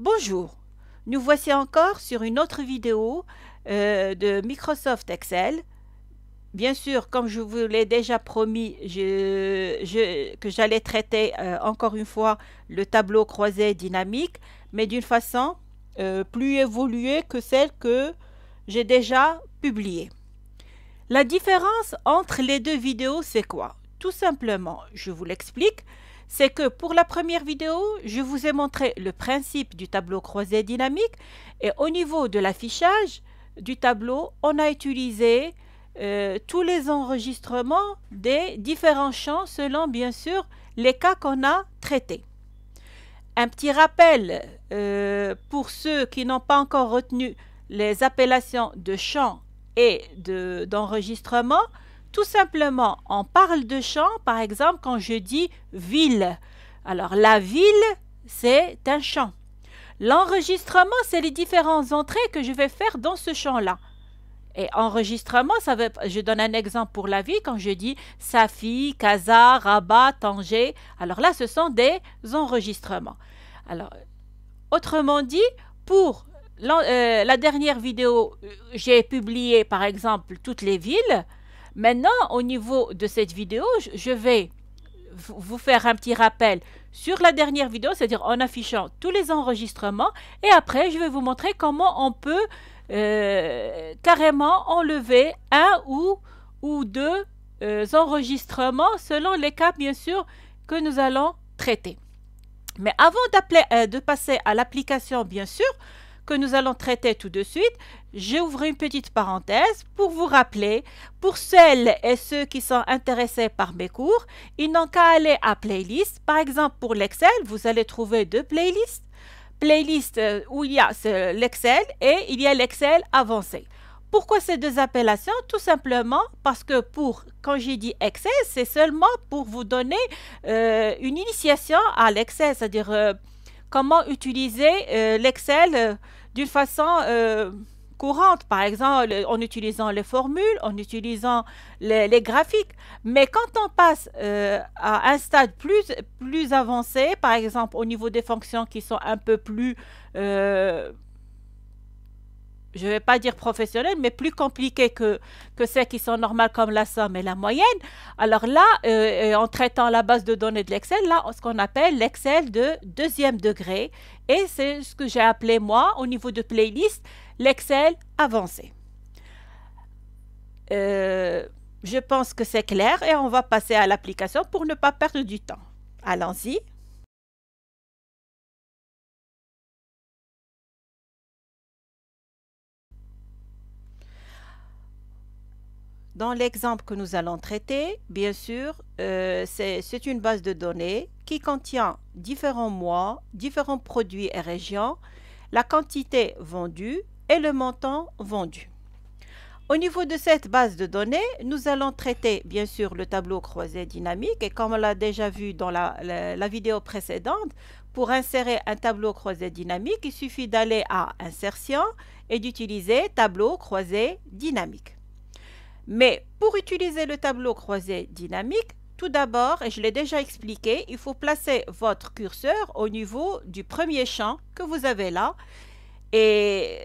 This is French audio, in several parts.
Bonjour, nous voici encore sur une autre vidéo euh, de Microsoft Excel. Bien sûr, comme je vous l'ai déjà promis, que j'allais traiter euh, encore une fois le tableau croisé dynamique, mais d'une façon euh, plus évoluée que celle que j'ai déjà publiée. La différence entre les deux vidéos, c'est quoi? Tout simplement, je vous l'explique, c'est que pour la première vidéo, je vous ai montré le principe du tableau croisé dynamique et au niveau de l'affichage du tableau, on a utilisé euh, tous les enregistrements des différents champs selon bien sûr les cas qu'on a traités. Un petit rappel euh, pour ceux qui n'ont pas encore retenu les appellations de champs et d'enregistrement, tout simplement, on parle de champ, par exemple, quand je dis ville. Alors, la ville, c'est un champ. L'enregistrement, c'est les différentes entrées que je vais faire dans ce champ-là. Et enregistrement, ça veut, je donne un exemple pour la ville, quand je dis Safi, Casa, Rabat, Tanger. Alors là, ce sont des enregistrements. Alors, autrement dit, pour euh, la dernière vidéo, j'ai publié par exemple toutes les villes. Maintenant, au niveau de cette vidéo, je vais vous faire un petit rappel sur la dernière vidéo, c'est-à-dire en affichant tous les enregistrements. Et après, je vais vous montrer comment on peut euh, carrément enlever un ou, deux euh, enregistrements selon les cas, bien sûr, que nous allons traiter. Mais avant de passer à l'application, bien sûr, que nous allons traiter tout de suite, j'ouvre une petite parenthèse pour vous rappeler, pour celles et ceux qui sont intéressés par mes cours, ils n'ont qu'à aller à playlist. Par exemple, pour l'Excel, vous allez trouver deux playlists. Playlist euh, où il y a l'Excel et il y a l'Excel avancé. Pourquoi ces deux appellations? Tout simplement parce que pour, quand j'ai dit Excel, c'est seulement pour vous donner euh, une initiation à l'Excel, c'est-à-dire euh, comment utiliser l'Excel d'une façon euh, courante, par exemple en utilisant les formules, en utilisant les, graphiques. Mais quand on passe euh, à un stade plus, plus avancé, par exemple au niveau des fonctions qui sont un peu plus... Euh, je ne vais pas dire professionnelles, mais plus compliquées que, que qui sont normales comme la somme et la moyenne. Alors là, euh, en traitant la base de données de l'Excel, là, ce qu'on appelle l'Excel de deuxième degré. Et c'est ce que j'ai appelé, moi, au niveau de playlist, l'Excel avancé. Euh, je pense que c'est clair et on va passer à l'application pour ne pas perdre du temps. Allons-y. Dans l'exemple que nous allons traiter, bien sûr, euh, c'est une base de données qui contient différents mois, différents produits et régions, la quantité vendue et le montant vendu. Au niveau de cette base de données, nous allons traiter bien sûr le tableau croisé dynamique et comme on l'a déjà vu dans la vidéo précédente, pour insérer un tableau croisé dynamique, il suffit d'aller à Insertion et d'utiliser Tableau croisé dynamique. Mais pour utiliser le tableau croisé dynamique, tout d'abord, et je l'ai déjà expliqué, il faut placer votre curseur au niveau du premier champ que vous avez là. Et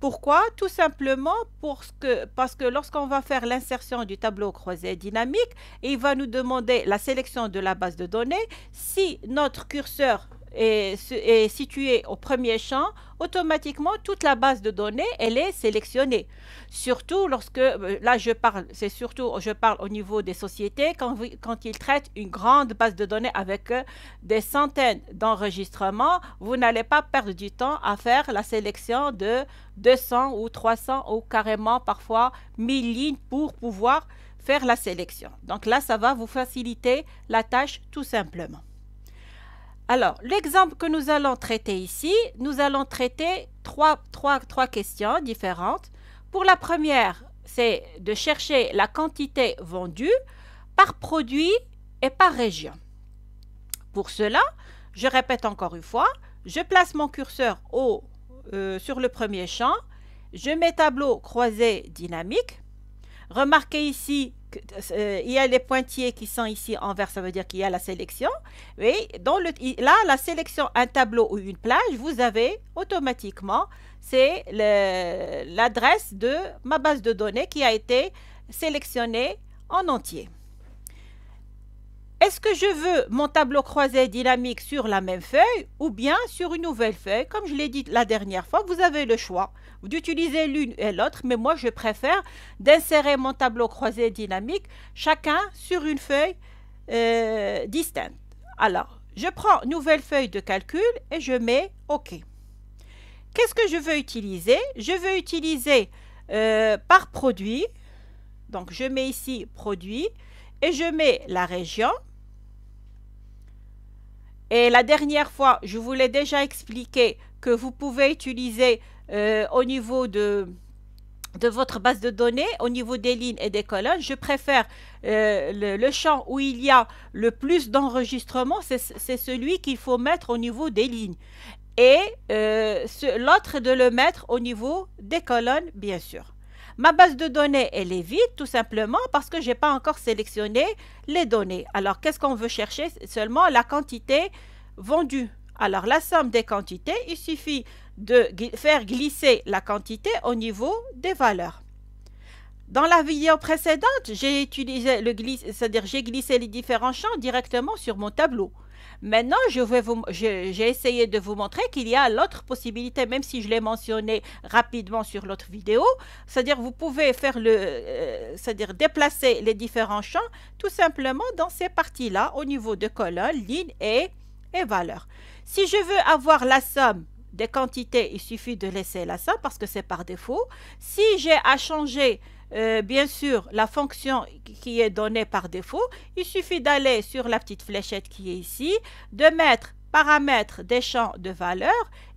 pourquoi? Tout simplement parce que, parce que lorsqu'on va faire l'insertion du tableau croisé dynamique, il va nous demander la sélection de la base de données. Si notre curseur est, situé au premier champ, automatiquement, toute la base de données, elle est sélectionnée. Surtout lorsque, euh, là je parle, c'est surtout, je parle au niveau des sociétés, quand, quand ils traitent une grande base de données avec euh, des centaines d'enregistrements, vous n'allez pas perdre du temps à faire la sélection de 200 ou 300 ou carrément parfois 1000 lignes pour pouvoir faire la sélection. Donc là, ça va vous faciliter la tâche tout simplement. Alors, l'exemple que nous allons traiter ici, nous allons traiter trois, questions différentes. Pour la première, c'est de chercher la quantité vendue par produit et par région. Pour cela, je répète encore une fois, je place mon curseur euh, sur le premier champ, je mets tableau croisé dynamique. Remarquez ici euh, il y a les pointillés qui sont ici en vert, ça veut dire qu'il y a la sélection. Et dans le, là, la sélection un tableau ou une plage, vous avez automatiquement, c'est l'adresse de ma base de données qui a été sélectionnée en entier. Est-ce que je veux mon tableau croisé dynamique sur la même feuille ou bien sur une nouvelle feuille? Comme je l'ai dit la dernière fois, vous avez le choix d'utiliser l'une et l'autre, mais moi je préfère d'insérer mon tableau croisé dynamique chacun sur une feuille euh, distincte. Alors, je prends nouvelle feuille de calcul et je mets OK. Qu'est-ce que je veux utiliser? Je veux utiliser euh, par produit. Donc, je mets ici produit et je mets la région. Et la dernière fois, je vous l'ai déjà expliqué que vous pouvez utiliser euh, au niveau de, votre base de données, au niveau des lignes et des colonnes, je préfère euh, le, champ où il y a le plus d'enregistrement, c'est celui qu'il faut mettre au niveau des lignes. Et euh, l'autre de le mettre au niveau des colonnes, bien sûr. Ma base de données, elle est vide tout simplement parce que je n'ai pas encore sélectionné les données. Alors, qu'est-ce qu'on veut chercher? Seulement la quantité vendue. Alors, la somme des quantités, il suffit de faire glisser la quantité au niveau des valeurs. Dans la vidéo précédente, j'ai utilisé le glisse, c'est-à-dire j'ai glissé les différents champs directement sur mon tableau. Maintenant, j'ai essayé de vous montrer qu'il y a l'autre possibilité, même si je l'ai mentionné rapidement sur l'autre vidéo, c'est-à-dire vous pouvez faire le, euh, c'est-à-dire déplacer les différents champs tout simplement dans ces parties-là au niveau de colonnes, lignes et, et valeurs. Si je veux avoir la somme des quantités, il suffit de laisser la somme parce que c'est par défaut. Si j'ai à changer euh, bien sûr, la fonction qui est donnée par défaut, il suffit d'aller sur la petite fléchette qui est ici, de mettre paramètres des champs de valeur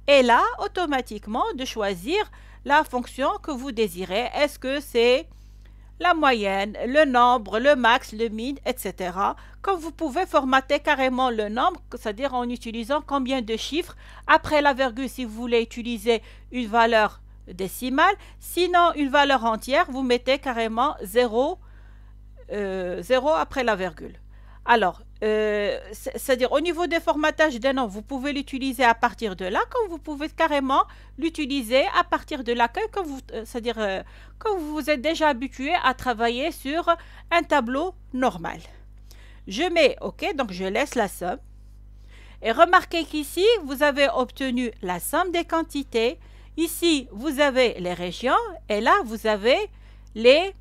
et là, automatiquement, de choisir la fonction que vous désirez. Est-ce que c'est la moyenne, le nombre, le max, le min, etc. Comme vous pouvez formater carrément le nombre, c'est-à-dire en utilisant combien de chiffres? Après la virgule, si vous voulez utiliser une valeur décimale. Sinon, une valeur entière, vous mettez carrément 0, 0 euh, après la virgule. Alors, euh, c'est-à-dire au niveau des formatages des noms, vous pouvez l'utiliser à partir de là, comme vous pouvez carrément l'utiliser à partir de l'accueil, euh, c'est-à-dire quand vous vous êtes déjà habitué à travailler sur un tableau normal. Je mets OK, donc je laisse la somme. Et remarquez qu'ici, vous avez obtenu la somme des quantités Ici, vous avez les régions et là, vous avez les,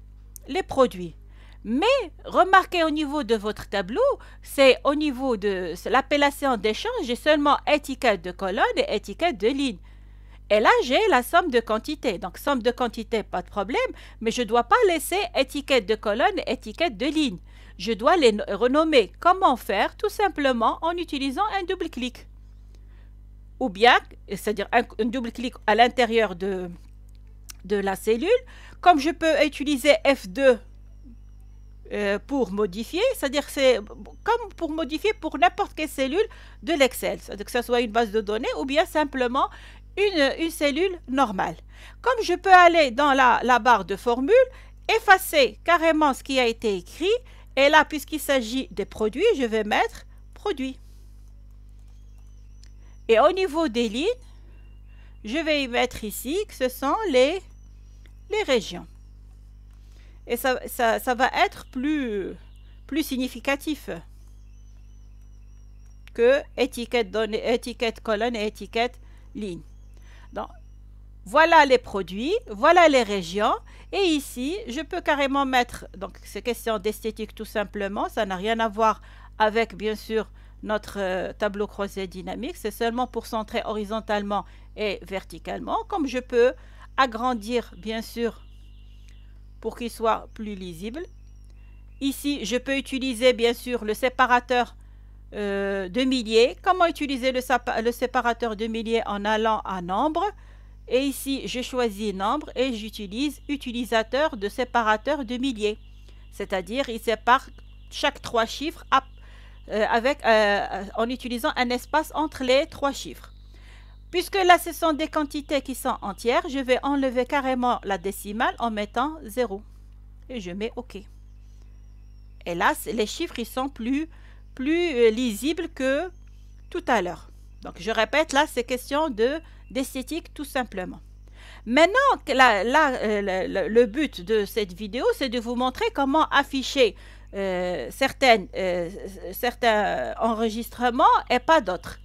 produits. Mais remarquez au niveau de votre tableau, c'est au niveau de l'appellation d'échange, j'ai seulement étiquette de colonne et étiquette de ligne. Et là, j'ai la somme de quantité. Donc, somme de quantité, pas de problème, mais je ne dois pas laisser étiquette de colonne et étiquette de ligne. Je dois les renommer. Comment faire? Tout simplement en utilisant un double-clic ou bien, c'est-à-dire un, double-clic à l'intérieur de, de la cellule, comme je peux utiliser F2 euh, pour modifier, c'est-à-dire c'est comme pour modifier pour n'importe quelle cellule de l'Excel, que ce soit une base de données ou bien simplement une, une cellule normale. Comme je peux aller dans la, la barre de formule, effacer carrément ce qui a été écrit, et là, puisqu'il s'agit des produits, je vais mettre produits. Et au niveau des lignes, je vais y mettre ici que ce sont les, les régions. Et ça, ça, va être plus, plus significatif que étiquette, donnée, étiquette colonne et étiquette ligne. Donc, voilà les produits, voilà les régions. Et ici, je peux carrément mettre, donc c'est question d'esthétique tout simplement, ça n'a rien à voir avec bien sûr notre euh, tableau croisé dynamique. C'est seulement pour centrer horizontalement et verticalement. Comme je peux agrandir, bien sûr, pour qu'il soit plus lisible. Ici, je peux utiliser, bien sûr, le séparateur euh, de milliers. Comment utiliser le, le séparateur de milliers en allant à nombre? Et ici, je choisis nombre et j'utilise utilisateur de séparateur de milliers. C'est-à-dire, il sépare chaque trois chiffres à euh, euh, en utilisant un espace entre les trois chiffres. Puisque là, ce sont des quantités qui sont entières, je vais enlever carrément la décimale en mettant 0. Et je mets OK. Et là, les chiffres, ils sont plus, euh, lisibles que tout à l'heure. Donc, je répète, là, c'est question d'esthétique tout simplement. Maintenant, le, but de cette vidéo, c'est de vous montrer comment afficher euh, certaines, certains enregistrements et pas d'autres.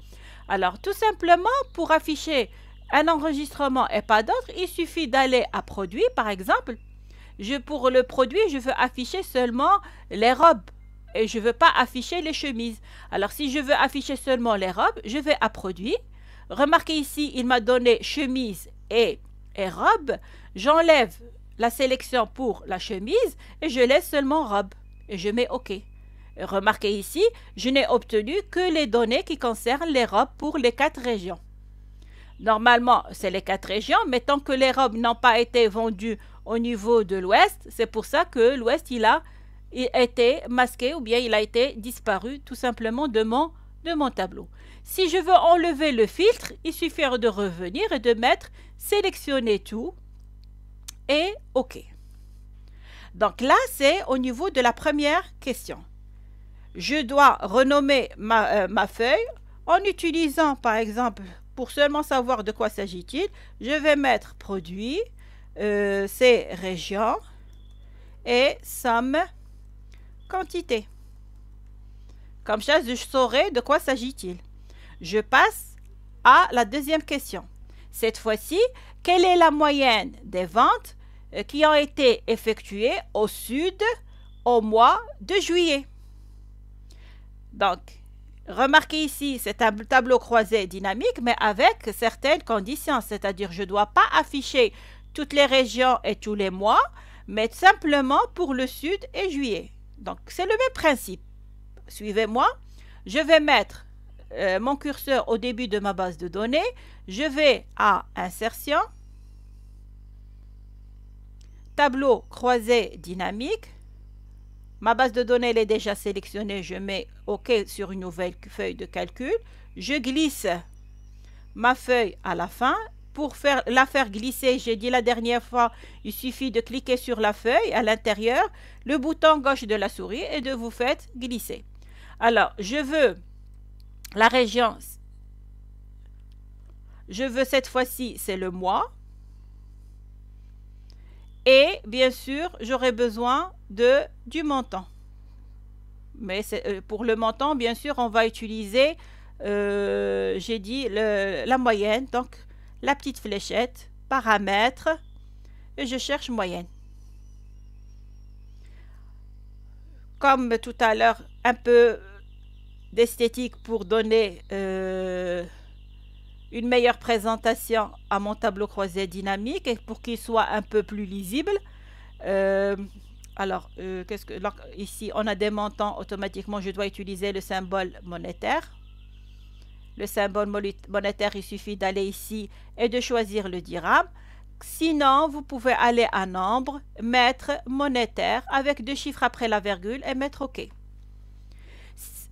Alors, tout simplement, pour afficher un enregistrement et pas d'autres, il suffit d'aller à produit, par exemple. Je, pour le produit, je veux afficher seulement les robes et je ne veux pas afficher les chemises. Alors, si je veux afficher seulement les robes, je vais à produit. Remarquez ici, il m'a donné chemise et, et robe. J'enlève la sélection pour la chemise et je laisse seulement robe. Je mets OK. Remarquez ici, je n'ai obtenu que les données qui concernent les robes pour les quatre régions. Normalement, c'est les quatre régions, mais tant que les robes n'ont pas été vendues au niveau de l'Ouest, c'est pour ça que l'Ouest, il a été masqué ou bien il a été disparu tout simplement de mon, de mon tableau. Si je veux enlever le filtre, il suffit de revenir et de mettre sélectionner tout et OK. Donc là, c'est au niveau de la première question. Je dois renommer ma, euh, ma feuille en utilisant par exemple pour seulement savoir de quoi s'agit-il, je vais mettre produit, euh, c'est région et somme quantité. Comme ça, je saurai de quoi s'agit-il. Je passe à la deuxième question. Cette fois-ci, quelle est la moyenne des ventes qui ont été effectuées au sud au mois de juillet? Donc, Remarquez ici, c'est un tableau croisé dynamique, mais avec certaines conditions, c'est-à-dire je ne dois pas afficher toutes les régions et tous les mois, mais simplement pour le sud et juillet. Donc, c'est le même principe. Suivez-moi. Je vais mettre euh, mon curseur au début de ma base de données. Je vais à Insertion, Tableau croisé dynamique. Ma base de données est déjà sélectionnée. Je mets OK sur une nouvelle feuille de calcul. Je glisse ma feuille à la fin. Pour faire, la faire glisser, j'ai dit la dernière fois, il suffit de cliquer sur la feuille à l'intérieur, le bouton gauche de la souris et de vous faire glisser. Alors, je veux la région, je veux cette fois-ci, c'est le mois. Et bien sûr, j'aurai besoin de, du montant. Mais euh, pour le montant, bien sûr, on va utiliser, euh, j'ai dit, la moyenne. Donc, la petite fléchette, paramètres, et je cherche moyenne. Comme tout à l'heure, un peu d'esthétique pour donner euh, une meilleure présentation à mon tableau croisé dynamique pour qu'il soit un peu plus lisible. Euh, alors, euh, qu'est-ce que ici on a des montants automatiquement, je dois utiliser le symbole monétaire. Le symbole monétaire, il suffit d'aller ici et de choisir le dirham. Sinon, vous pouvez aller à nombre, mettre monétaire avec deux chiffres après la virgule et mettre OK.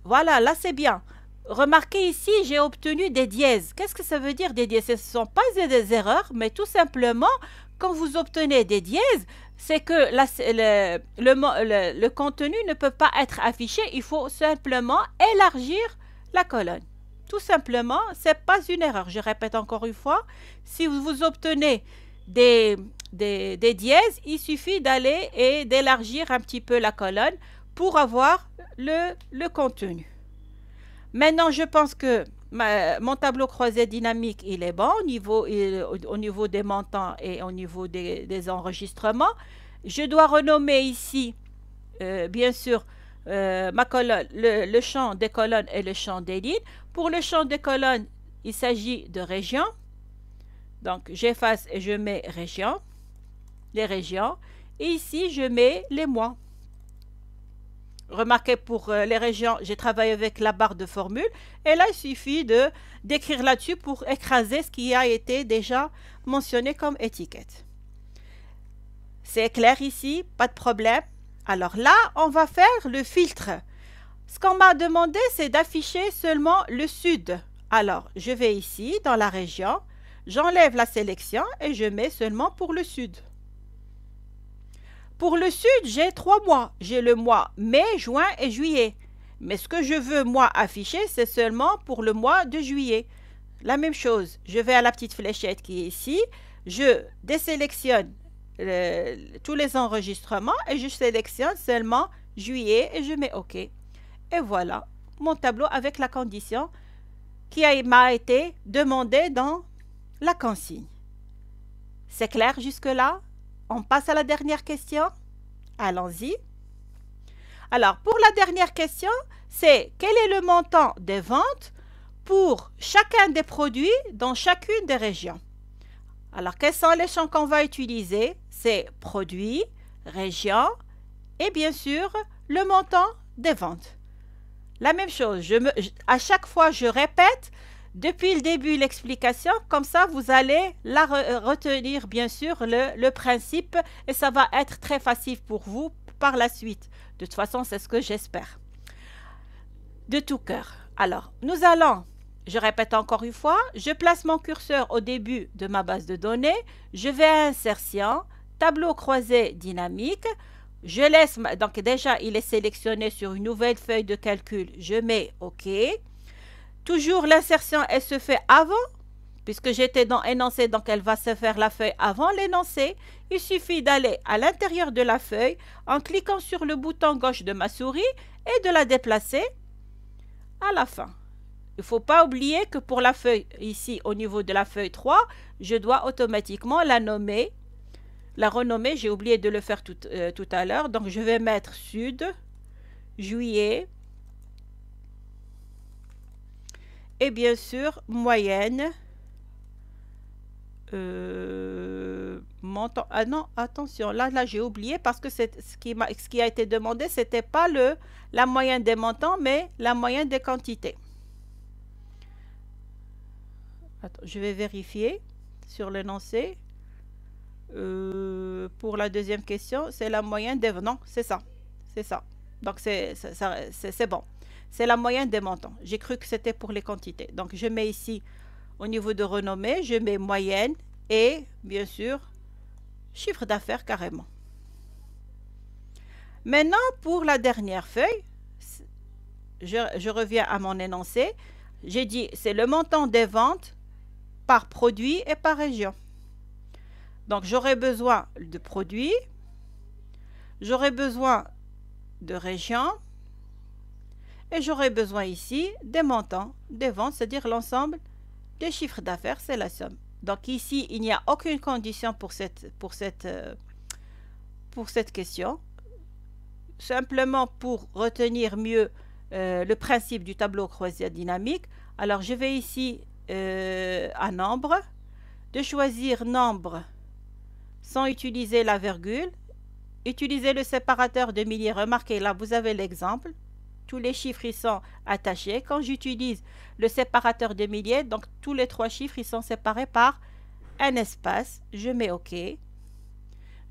Voilà, là c'est bien. Remarquez ici, j'ai obtenu des dièses. Qu'est-ce que ça veut dire des dièses? Ce ne sont pas des erreurs, mais tout simplement, quand vous obtenez des dièses, c'est que le, contenu ne peut pas être affiché. Il faut simplement élargir la colonne. Tout simplement, ce n'est pas une erreur. Je répète encore une fois, si vous obtenez des, des, des dièses, il suffit d'aller et d'élargir un petit peu la colonne pour avoir le contenu. Maintenant, je pense que mon tableau croisé dynamique, il est bon au niveau, au niveau des montants et au niveau des, enregistrements. Je dois renommer ici, euh, bien sûr, euh, le, champ des colonnes et le champ des lignes. Pour le champ des colonnes, il s'agit de région. Donc, j'efface et je mets région, les régions. Et ici, je mets les mois. Remarquez pour euh, les régions, j'ai travaillé avec la barre de formule. Et là, il suffit de d'écrire là-dessus pour écraser ce qui a été déjà mentionné comme étiquette. C'est clair ici, pas de problème. Alors là, on va faire le filtre. Ce qu'on m'a demandé, c'est d'afficher seulement le sud. Alors, je vais ici, dans la région, j'enlève la sélection et je mets seulement pour le sud. Pour le sud, j'ai trois mois. J'ai le mois mai, juin et juillet. Mais ce que je veux, moi, afficher, c'est seulement pour le mois de juillet. La même chose, je vais à la petite fléchette qui est ici, je désélectionne tous les enregistrements et je sélectionne seulement juillet et je mets OK. Et voilà mon tableau avec la condition qui m'a été demandée dans la consigne. C'est clair jusque-là? On passe à la dernière question Allons-y. Alors, pour la dernière question, c'est quel est le montant des ventes pour chacun des produits dans chacune des régions? Alors, quels sont les champs qu'on va utiliser? C'est produits, région et bien sûr le montant des ventes. La même chose, à chaque fois je répète depuis le début l'explication, comme ça vous allez la retenir bien sûr le, le principe et ça va être très facile pour vous par la suite. De toute façon, c'est ce que j'espère. De tout cœur. Alors, nous allons, je répète encore une fois, je place mon curseur au début de ma base de données, je vais à insertion, tableau croisé dynamique, je laisse, donc déjà il est sélectionné sur une nouvelle feuille de calcul, je mets OK. Toujours l'insertion, elle se fait avant puisque j'étais dans énoncé, donc elle va se faire la feuille avant l'énoncé. Il suffit d'aller à l'intérieur de la feuille en cliquant sur le bouton gauche de ma souris et de la déplacer à la fin. Il ne faut pas oublier que pour la feuille ici, au niveau de la feuille 3, je dois automatiquement la nommer. La renommer, j'ai oublié de le faire tout, euh, à l'heure. Donc je vais mettre sud, juillet, et bien sûr moyenne euh, montant. Ah non, attention, là, là j'ai oublié parce que ce qui, a été demandé, c'était pas le la moyenne des montants, mais la moyenne des quantités. je vais vérifier sur l'énoncé. Euh, pour la deuxième question, c'est la moyenne des... Non, c'est ça. C'est ça. Donc, c'est bon. C'est la moyenne des montants. J'ai cru que c'était pour les quantités. Donc, je mets ici au niveau de renommée, je mets moyenne et bien sûr chiffre d'affaires carrément. Maintenant, pour la dernière feuille, je, reviens à mon énoncé. J'ai dit c'est le montant des ventes par produit et par région. Donc, j'aurai besoin de produits, j'aurai besoin de région et j'aurai besoin ici des montants des ventes, c'est-à-dire l'ensemble le chiffre d'affaires, c'est la somme. Donc ici, il n'y a aucune condition pour cette, euh, question. Simplement pour retenir mieux euh, le principe du tableau croisé dynamique. Alors je vais ici euh, à nombre, de choisir nombre sans utiliser la virgule. Utiliser le séparateur de milliers. Remarquez, là, vous avez l'exemple tous les chiffres ils sont attachés. Quand j'utilise le séparateur de milliers, donc tous les trois chiffres ils sont séparés par un espace. Je mets OK.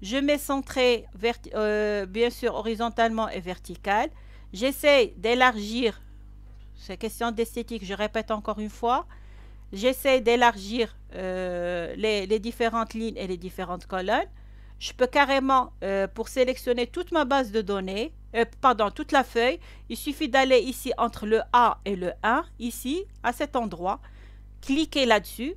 Je mets centré, euh, bien sûr, horizontalement et vertical. J'essaie d'élargir, c'est question d'esthétique, je répète encore une fois. J'essaie d'élargir euh, les différentes lignes et les différentes colonnes. Je peux carrément, euh, pour sélectionner toute ma base de données, euh, pardon, toute la feuille, il suffit d'aller ici entre le A et le 1, ici, à cet endroit, cliquer là-dessus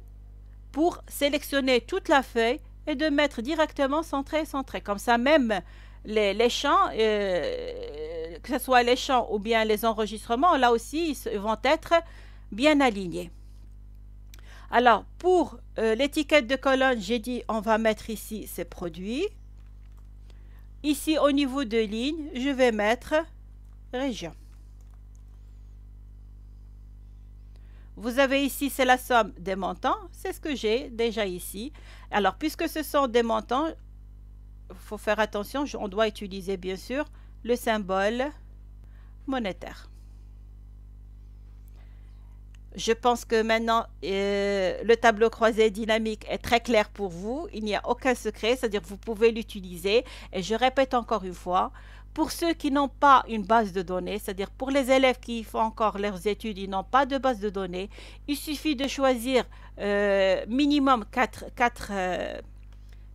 pour sélectionner toute la feuille et de mettre directement centré, centré. Comme ça, même les, champs, euh, que ce soit les champs ou bien les enregistrements, là aussi, ils vont être bien alignés. Alors, pour euh, l'étiquette de colonne, j'ai dit on va mettre ici ces produits. Ici, au niveau de ligne, je vais mettre région. Vous avez ici, c'est la somme des montants. C'est ce que j'ai déjà ici. Alors, puisque ce sont des montants, il faut faire attention. On doit utiliser, bien sûr, le symbole monétaire. Je pense que maintenant, euh, le tableau croisé dynamique est très clair pour vous. Il n'y a aucun secret, c'est-à-dire vous pouvez l'utiliser. Et je répète encore une fois, pour ceux qui n'ont pas une base de données, c'est-à-dire pour les élèves qui font encore leurs études, ils n'ont pas de base de données, il suffit de choisir euh, minimum 4, 4,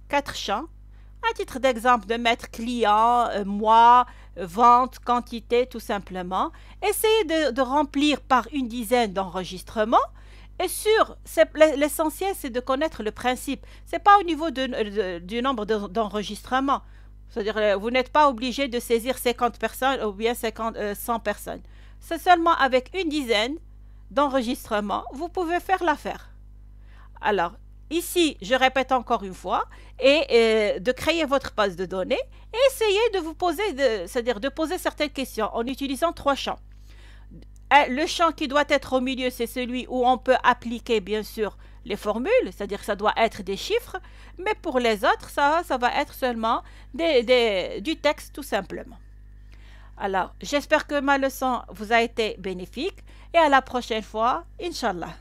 4 champs. À titre d'exemple, de mettre client, euh, mois, vente, quantité, tout simplement. Essayez de, remplir par une dizaine d'enregistrements. Et sur, l'essentiel, c'est de connaître le principe. Ce n'est pas au niveau du nombre d'enregistrements. C'est-à-dire, euh, vous n'êtes pas obligé de saisir 50 personnes ou bien 50, 100 euh, personnes. C'est seulement avec une dizaine d'enregistrements, vous pouvez faire l'affaire. Alors, ici, je répète encore une fois, et euh, de créer votre base de données et essayez de vous poser, c'est-à-dire de poser certaines questions en utilisant trois champs. Le champ qui doit être au milieu, c'est celui où on peut appliquer, bien sûr, les formules, c'est-à-dire que ça doit être des chiffres, mais pour les autres, ça, ça va être seulement du texte tout simplement. Alors, j'espère que ma leçon vous a été bénéfique et à la prochaine fois, Inch'Allah.